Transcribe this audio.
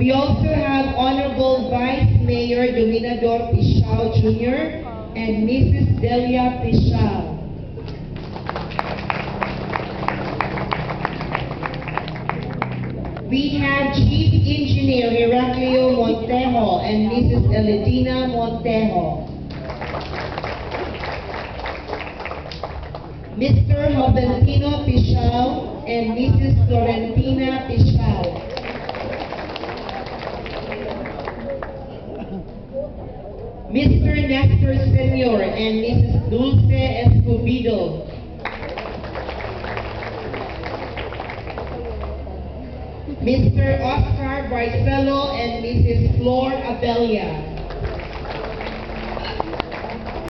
We also have Honorable Vice Mayor Dominador Pichal Jr. and Mrs. Delia Pichal. We have Chief Engineer Heraclio Montejo and Mrs. Eledina Montejo. Mr. Joventino Pichal and Mrs. Florentina Pichal. Mr. Nestor Senor and Mrs. Dulce Escobedo. Mr. Oscar Barcelo and Mrs. Flor Abelia.